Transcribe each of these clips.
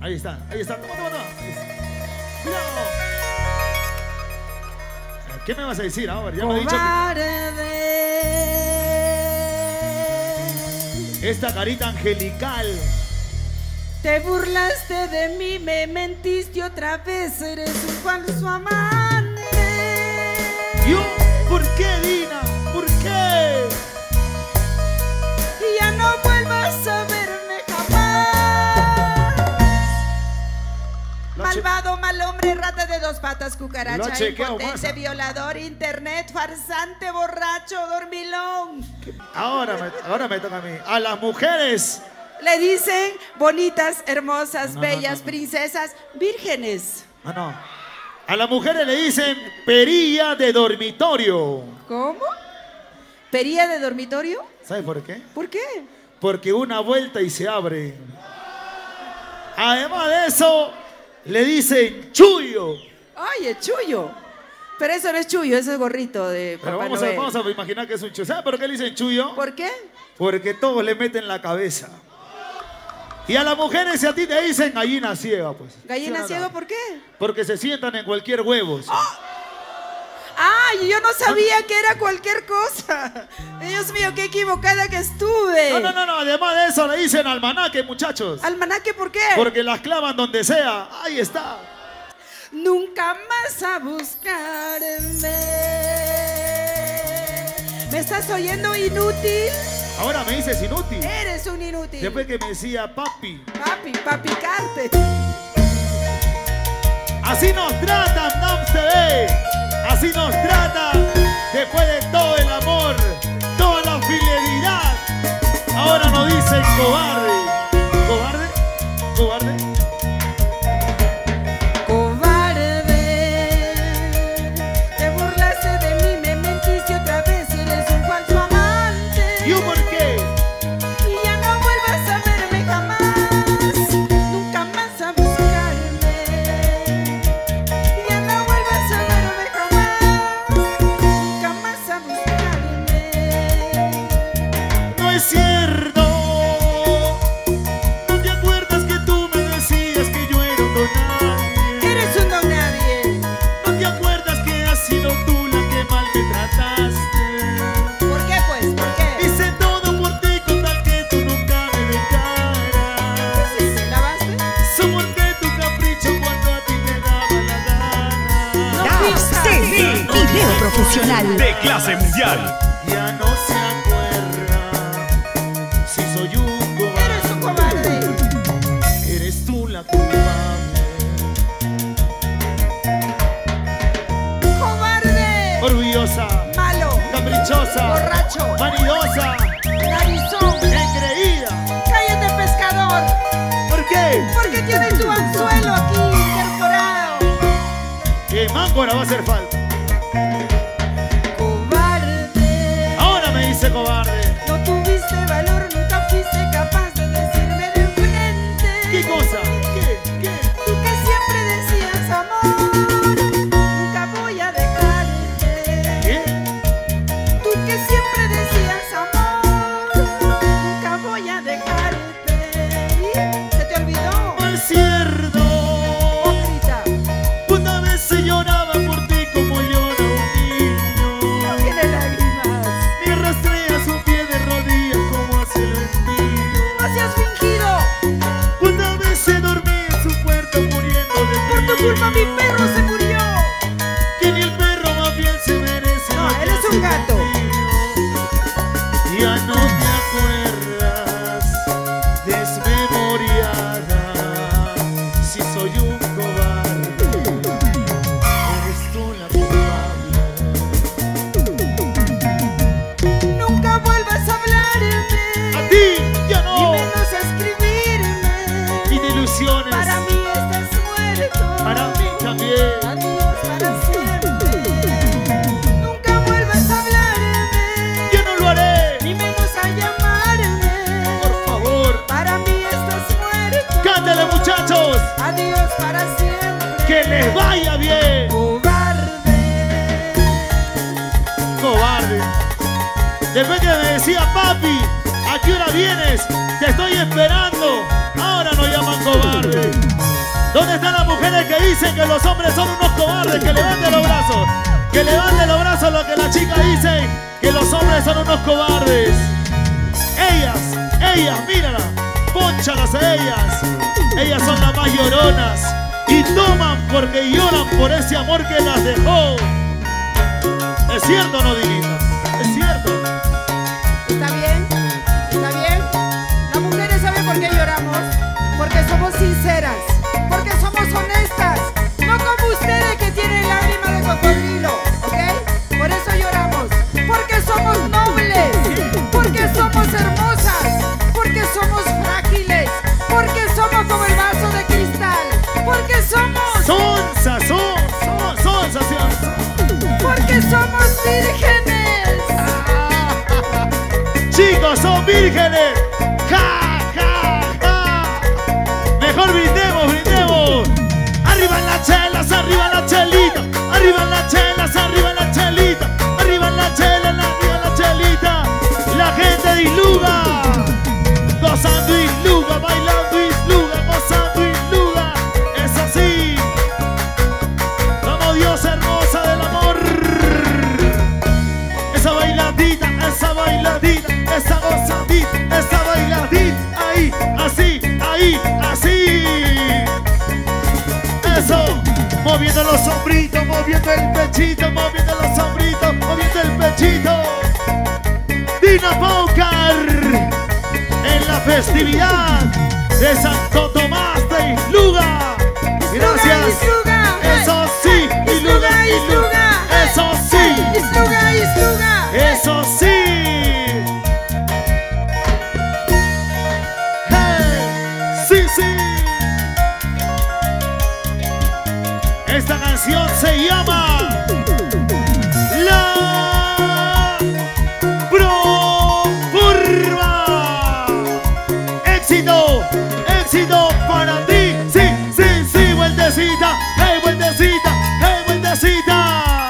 Ahí está, ahí está. Toma, toma, toma. Cuidado. ¿Qué me vas a decir ahora? Ya me he dicho que esta carita angelical. Te burlaste de mí, me mentiste otra vez, eres un falso amante. ¿Yo? ¿Por qué, Dina? ¿Por qué? Y ya no vuelvas a verme Malvado, mal hombre, rata de dos patas, cucaracha, Lo chequeo, impotente, masa. violador, internet, farsante, borracho, dormilón. Ahora me, ahora me toca a mí. A las mujeres. Le dicen bonitas, hermosas, No, no, bellas, no, no. princesas, vírgenes. Ah, no. A las mujeres le dicen perilla de dormitorio. ¿Cómo? ¿Pería de dormitorio? ¿Sabes por qué? ¿Por qué? Porque una vuelta y se abre. Además de eso, le dicen chullo. Ay, es chullo. Pero eso no es chullo, eso es gorrito de Pero vamos a, Noel. vamos a imaginar que es un chullo. ¿Sabes por qué le dicen chullo? ¿Por qué? Porque todos le meten la cabeza. Y a las mujeres, si a ti te dicen gallina ciega, pues. ¿Gallina ciego por qué? Porque se sientan en cualquier huevo. sí. Ay, yo no sabía que era cualquier cosa. Dios mío, qué equivocada que estuve. No, no, no, no. Además de eso, le dicen almanaque, muchachos. ¿Almanaque por qué? Porque las clavan donde sea. Ahí está. Nunca más a buscarme. ¿Me estás oyendo inútil? Ahora me dices inútil. Eres un inútil. Después que me decía papi. Papi, pa' picarte. Así nos tratan, Nams TV. Así nos tratan después de todo el amor, toda la fidelidad. Ahora nos dicen. ¿Cobarde? ¿Cobarde? Cobarde. Vaya bien. Cobarde. Cobarde. Después que me decía, papi, ¿a qué hora vienes? Te estoy esperando. Ahora nos llaman cobarde. dicen que los hombres son unos cobardes, que levanten los brazos. Que levanten los brazos lo que la chica dice, que los hombres son unos cobardes. Ellas, ellas, mírala, ponchalas a ellas. Ellas son las más lloronas y toman porque lloran por ese amor que las dejó. ¿Es cierto o no, Dinita? ¿Es cierto? ¿Está bien? ¿Está bien? Las mujeres saben por qué lloramos. Porque somos sinceras. Porque somos honestas. No como ustedes que tienen lágrimas de cocodrilo. ¿Ok? Por eso lloramos. Porque somos nobles. Porque somos hermosas. Porque somos somos. Esa gozadita, esa bailadita, ahí, así, ahí, así. Eso, moviendo los sombritos, moviendo el pechito, moviendo los sombritos, moviendo el pechito. Dina Paucar, en la festividad de Santo Tomás de Isluga. Gracias. Eso sí, Isluga, Isluga. Eso sí. Isluga, Isluga. Esta canción se llama La Proforma. Éxito, éxito para ti. Sí, sí, sí, vueltecita, hey, vueltecita, hey, vueltecita.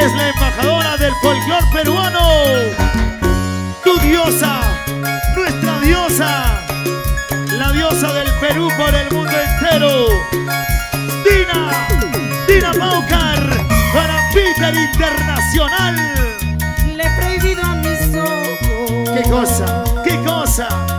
es la embajadora del folclor peruano. Perú por el mundo entero. Dina, Dina Paucar, para Peter Internacional. Le he prohibido a mis ojos. ¿Qué cosa? ¿Qué cosa?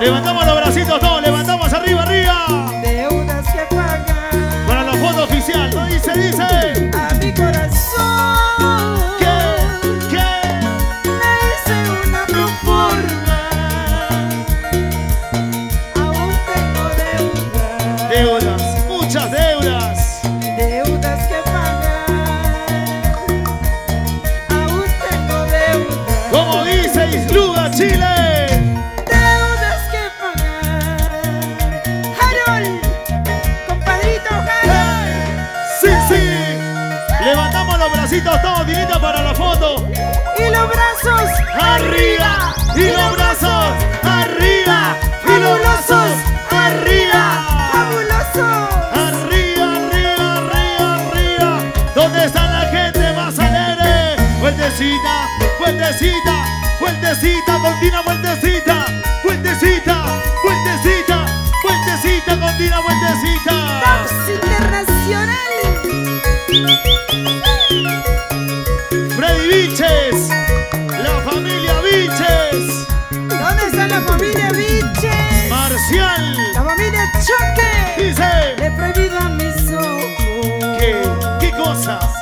Levantamos los bracitos Arriba. Y los brazos. Arriba. Y los brazos. Arriba. Fabuloso. Arriba, arriba, arriba, arriba. ¿Dónde está la gente más alegre? Vueltecita, vueltecita, vueltecita, con Dina, vueltecita, vueltecita, vueltecita, vueltecita, con Dina, vueltecita. Taps Internacional. Qué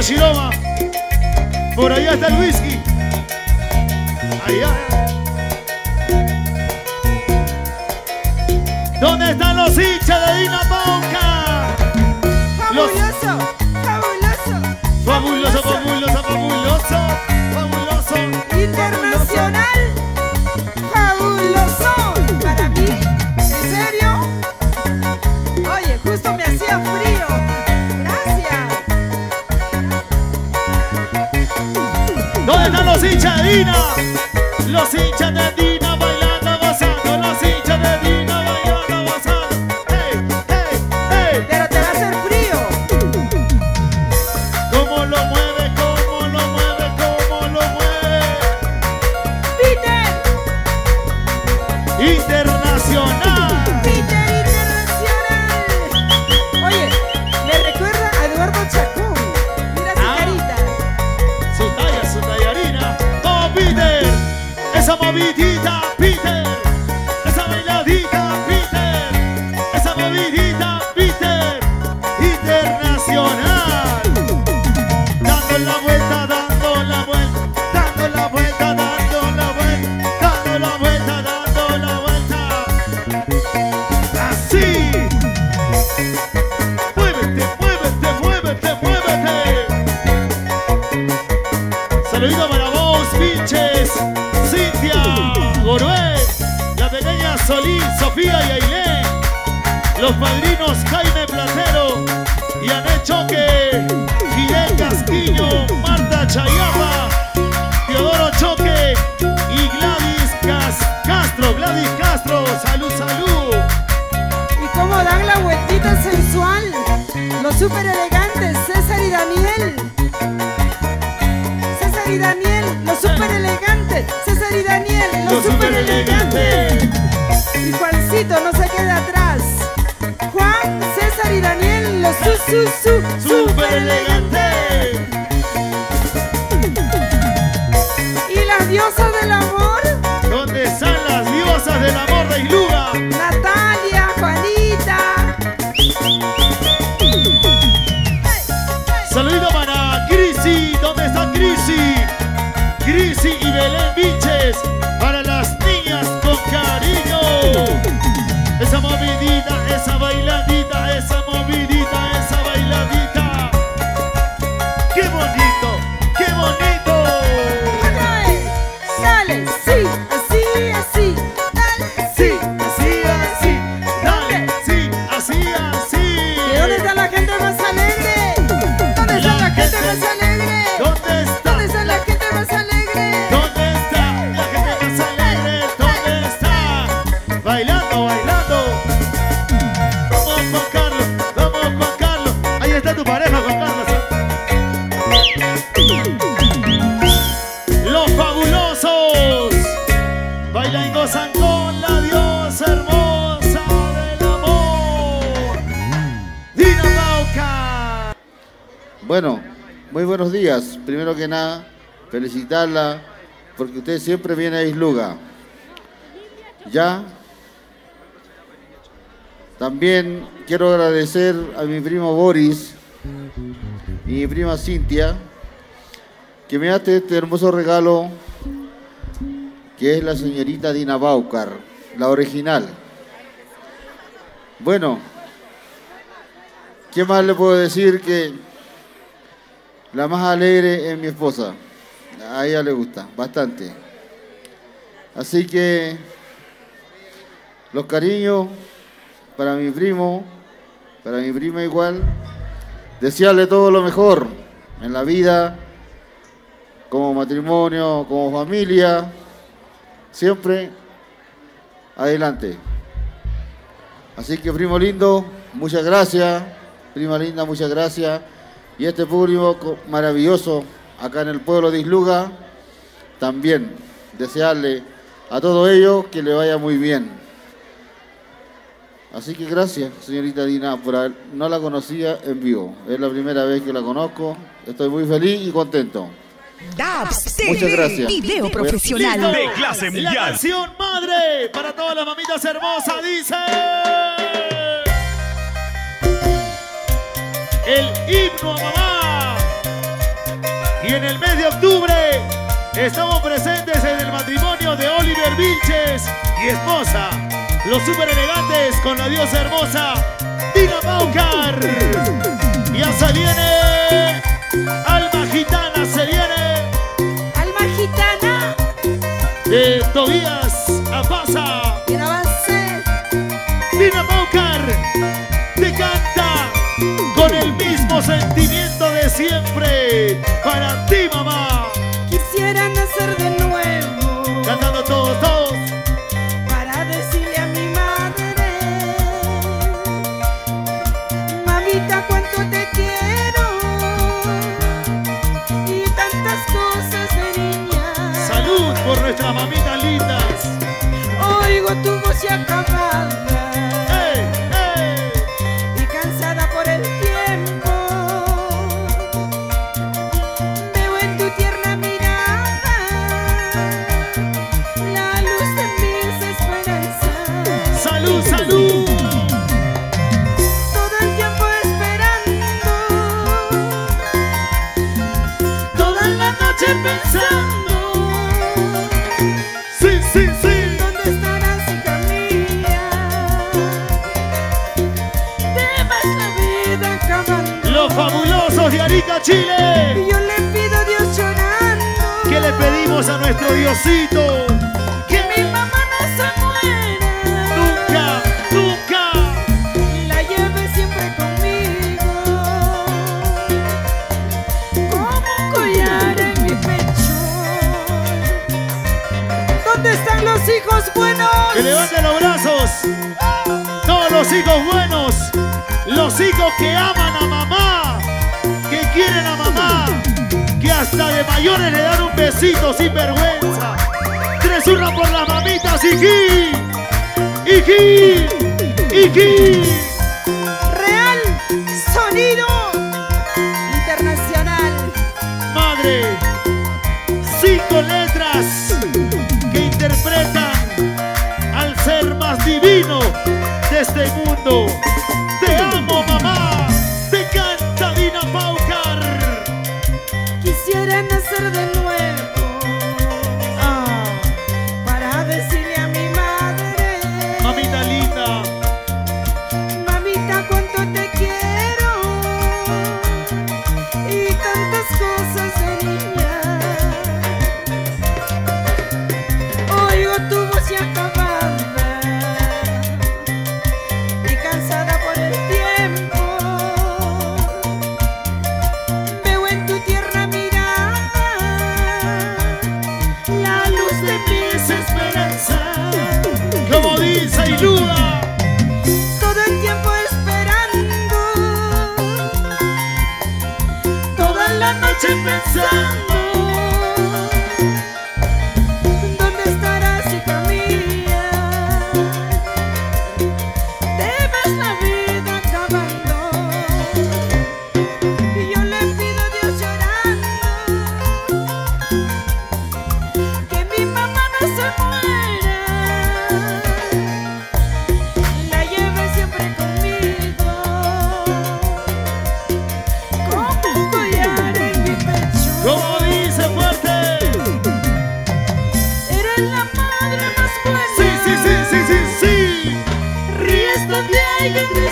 Yoshiroma. Por allá está el whisky. Allá. ¿Dónde están los hinchas de Dinamo? los hinchas de Dina, los hinchas de Dina. Solís, Sofía y Ailén, los padrinos Jaime Platero y Ané Choque, Guillén Casquillo, Marta Chayapa, Teodoro Choque y Gladys Cas Castro, Gladys Castro, salud, salud. Y cómo dan la vueltita sensual, los super elegantes César y Daniel. César y Daniel, los super elegantes, César y Daniel, los, super. Super elegantes. Juancito no se queda atrás. Juan, César y Daniel, los su, su, su, super elegante. ¿Y las diosas del amor? ¿Dónde están las diosas del amor de Ilu? primero que nada, felicitarla, porque usted siempre viene a Isluga. Ya. También quiero agradecer a mi primo Boris y mi prima Cintia, que me hace este hermoso regalo, que es la señorita Dina Baucar, la original. Bueno, ¿qué más le puedo decir que la más alegre es mi esposa. A ella le gusta, bastante. Así que los cariños para mi primo, para mi prima igual. Desearle todo lo mejor en la vida, como matrimonio, como familia. Siempre adelante. Así que primo lindo, muchas gracias. Prima linda, muchas gracias. Y este público co- maravilloso acá en el pueblo de Isluga, también desearle a todos ellos que le vaya muy bien. Así que gracias, señorita Dina, por haber- no la conocía en vivo. Es la primera vez que la conozco. Estoy muy feliz y contento. Dabs Muchas TV, gracias. video profesional. De clase La mundial. canción madre para todas las mamitas hermosas dice. El himno a mamá. Y en el mes de octubre estamos presentes en el matrimonio de Oliver Vilches y esposa. Los super elegantes con la diosa hermosa Dina Paucar. Ya se viene. Alma gitana se viene Alma gitana, de Tobías avance. Dina Paucar te canta mismo sentimiento de siempre para ti, mamá. Quisiera nacer de nuevo Cantando todos, todos. para decirle a mi madre, mamita, cuánto te quiero y tantas cosas de niña. Salud por nuestras mamitas lindas. Oigo tu voz ya acabada noche pensando. ¡Sí, sí, sí! ¿Dónde estarás, hija mía? Te vas la vida acabando. Los fabulosos de Arica, Chile. Y yo le pido a Dios llorando ¿Qué le pedimos a nuestro Diosito? Hijos buenos? Que levanten los brazos. Todos los hijos buenos. Los hijos que aman a mamá. Que quieren a mamá. Que hasta de mayores le dan un besito sin vergüenza. Tres hurras por las mamitas, Iki. Iki. Iki.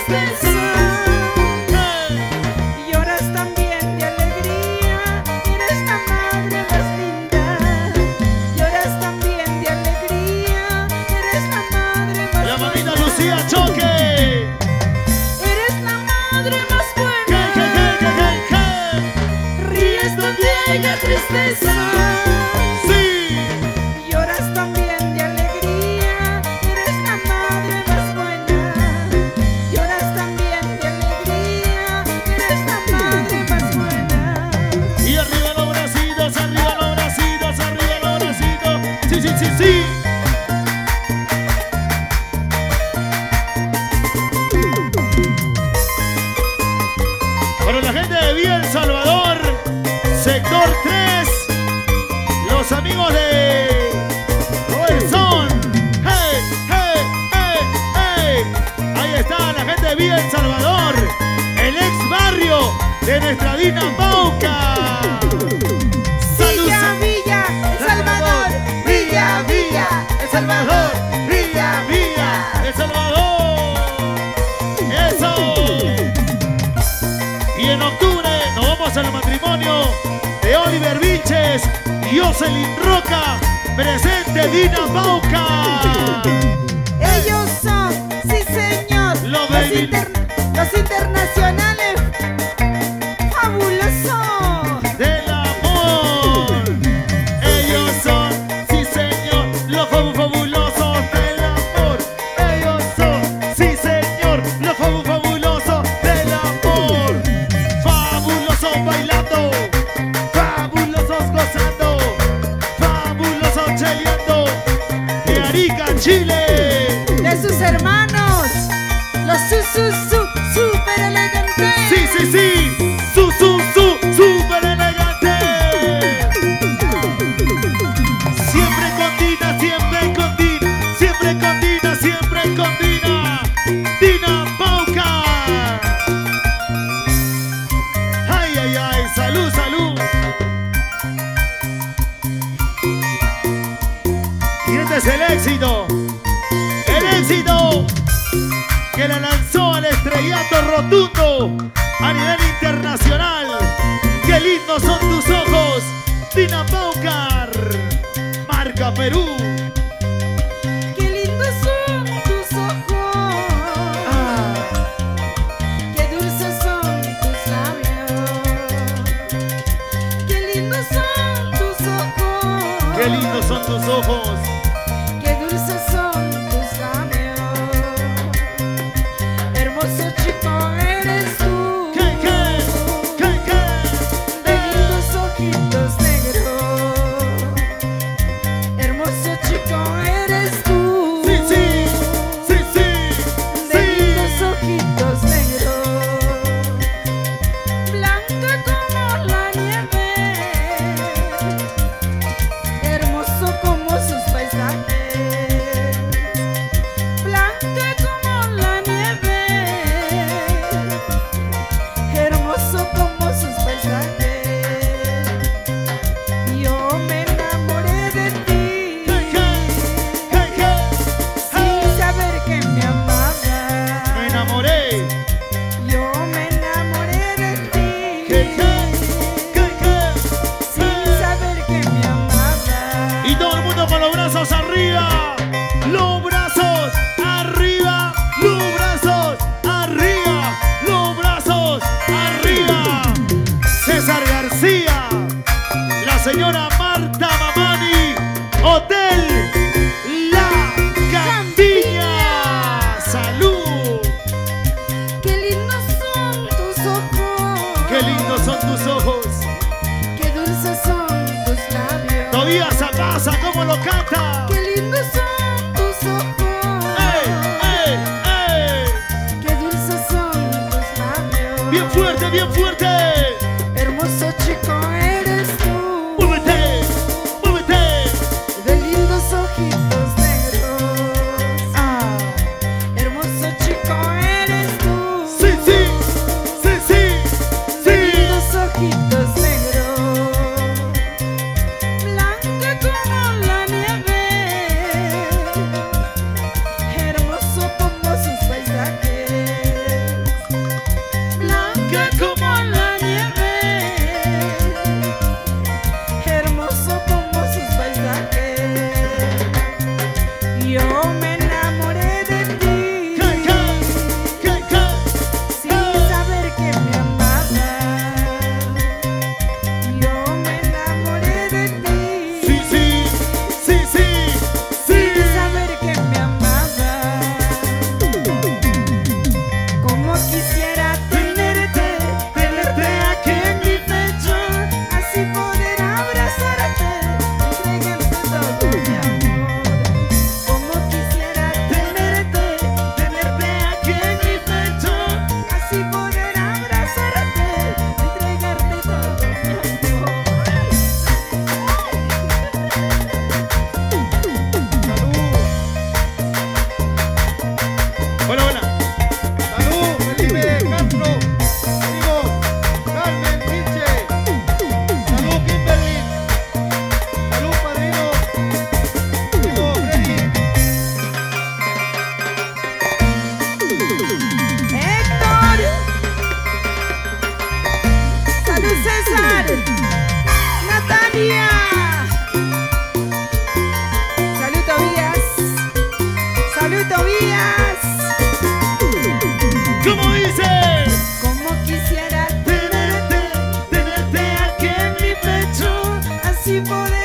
De de ¡Hey, hey, hey, hey! Ahí está la gente de Villa El Salvador, el ex barrio de nuestra Dina Pauca. Jocelyn Roca, presente Dina Bauca. la su su rotundo a nivel internacional. ¡Qué lindos son tus ojos! Tina Baucar, marca Perú. lindos son tus ojos. Qué dulces son tus labios. Todavía se pasa, ¿cómo lo canta?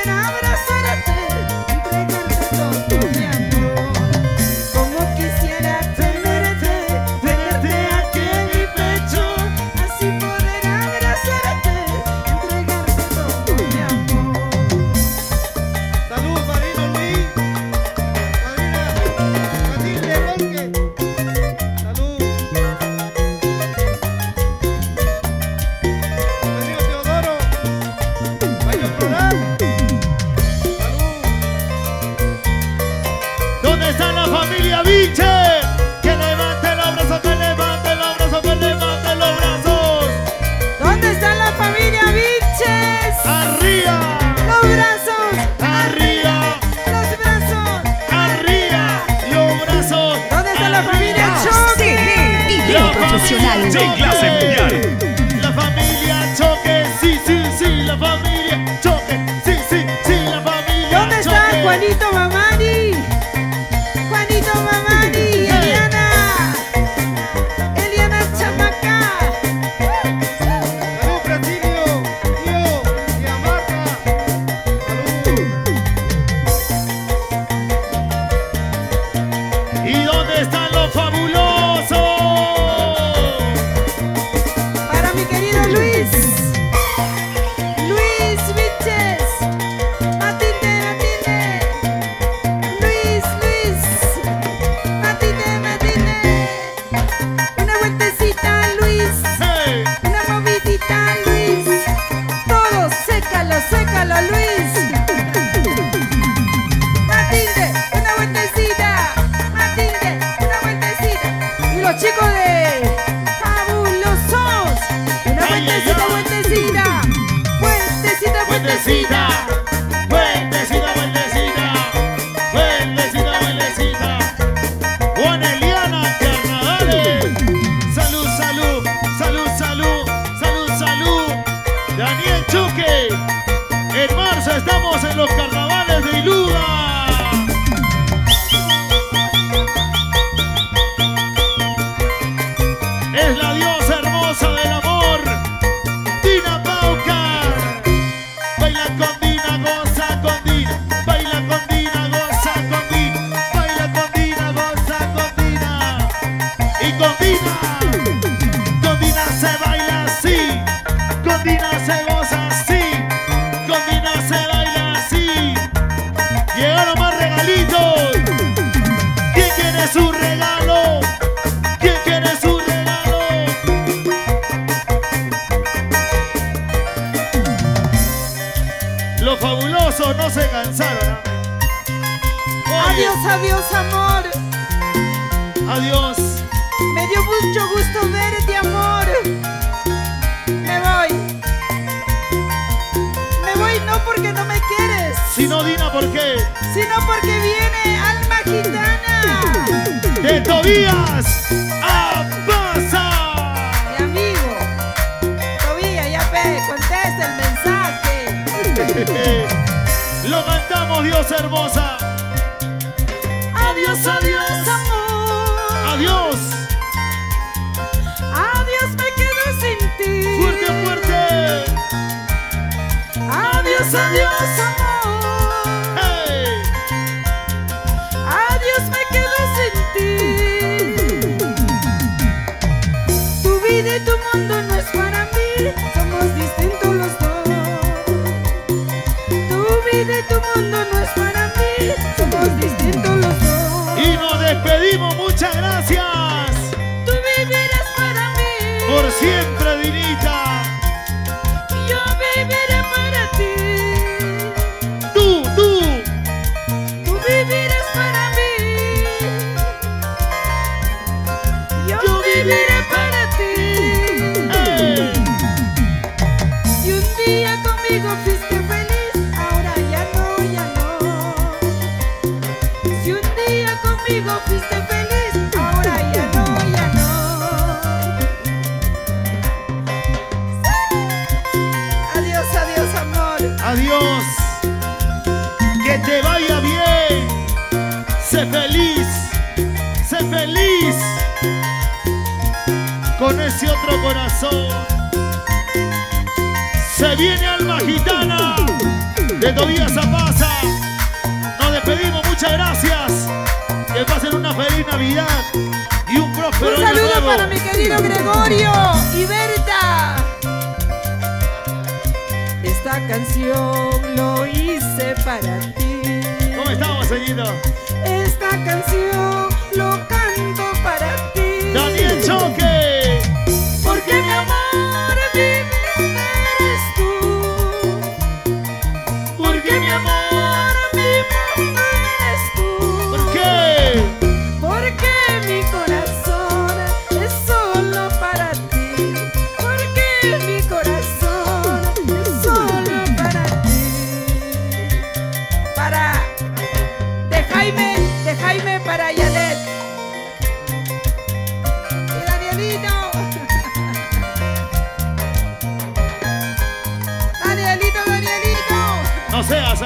Rama porque viene Alma Gitana. De Tobías a Pasa. Mi amigo, Tobías, ya ve, contesta el mensaje. Lo cantamos, Dios hermosa. Adiós, adiós, amor. Adiós. Adiós, me quedo sin ti. Fuerte, fuerte. Adiós, adiós, amor. primo, muchas gracias. Tú vivirás para mí. Por siempre, Dinita. feliz con ese otro corazón. Se viene Alma Gitana de Tobías Zapasa. Nos despedimos, muchas gracias. Que pasen una feliz Navidad y un próspero Un saludo para mi querido Gregorio y Berta. Esta canción lo hice para ti. ¿Cómo estamos, señorito? Esta canción.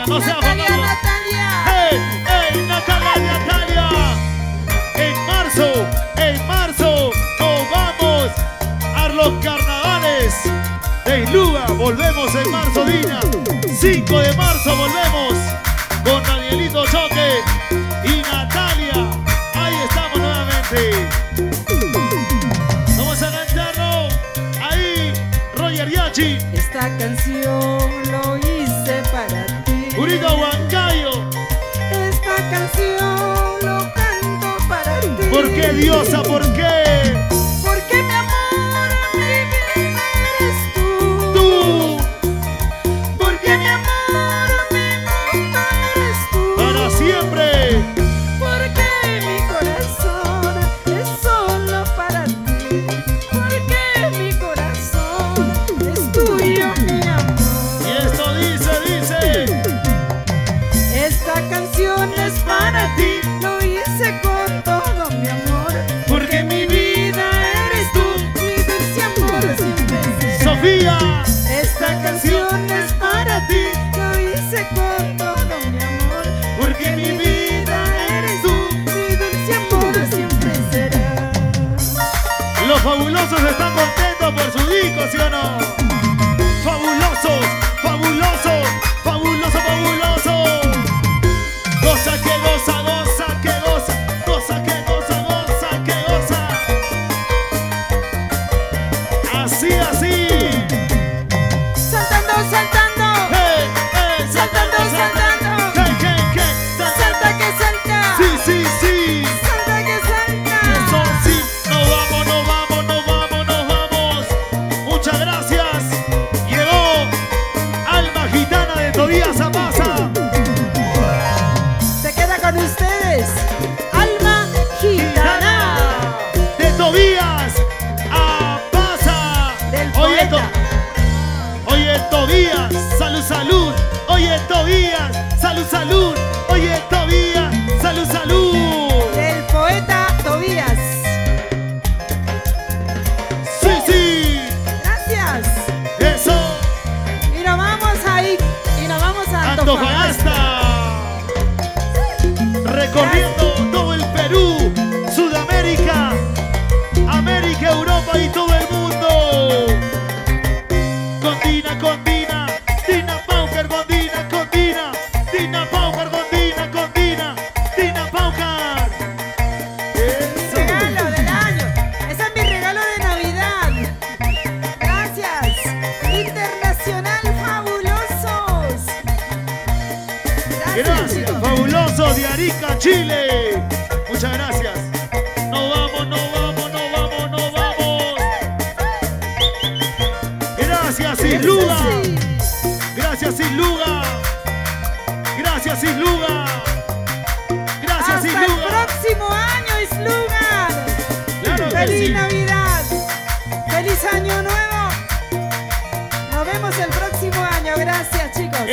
no se ¡Hey, hey, Natalia, Natalia! En marzo, en marzo, nos vamos a los carnavales de Iluba. Volvemos en marzo, Dina. 5 de marzo volvemos con Danielito Choque y Natalia. Ahí estamos nuevamente. Vamos a cantarlo. Ahí, Roger Yachi. Está cansado. ¿Por qué, Diosa? ¿Por qué?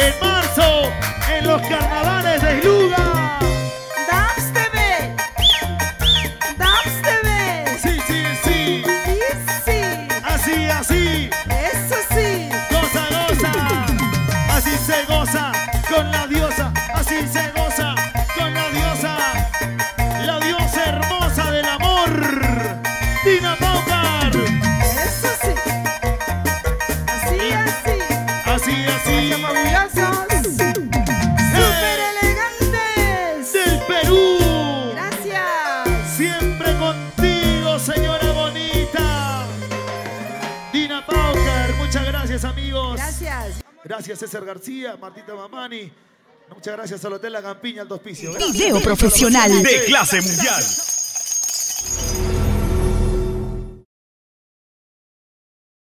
en marzo en los carnavales de Luga. Gracias. César García, Martita Mamani. Muchas gracias al Hotel La Campiña, al Dos Pisos. Video profesional. De clase mundial.